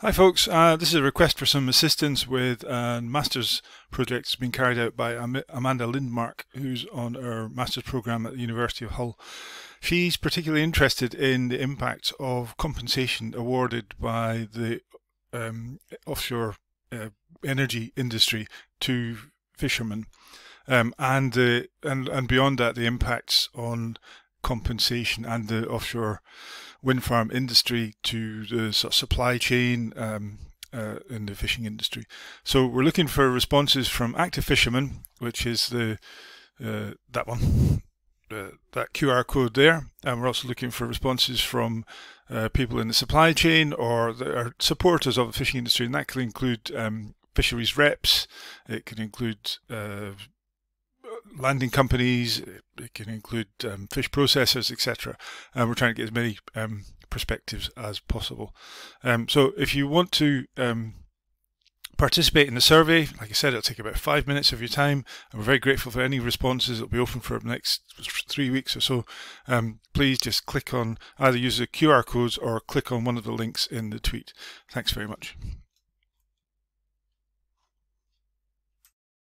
Hi folks, uh, this is a request for some assistance with a master's project being carried out by Am Amanda Lindmark, who's on our master's program at the University of Hull. She's particularly interested in the impact of compensation awarded by the um, offshore uh, energy industry to fishermen, um, and, the, and and beyond that, the impacts on compensation and the offshore wind farm industry to the supply chain um, uh, in the fishing industry. So we're looking for responses from active fishermen, which is the uh, that one, uh, that QR code there, and we're also looking for responses from uh, people in the supply chain or that are supporters of the fishing industry, and that can include um, fisheries reps, it can include uh, landing companies, it can include um, fish processors, etc. And we're trying to get as many um, perspectives as possible. Um, so if you want to um, participate in the survey, like I said, it'll take about five minutes of your time, and we're very grateful for any responses. It'll be open for the next three weeks or so. Um, please just click on either use the QR codes or click on one of the links in the tweet. Thanks very much.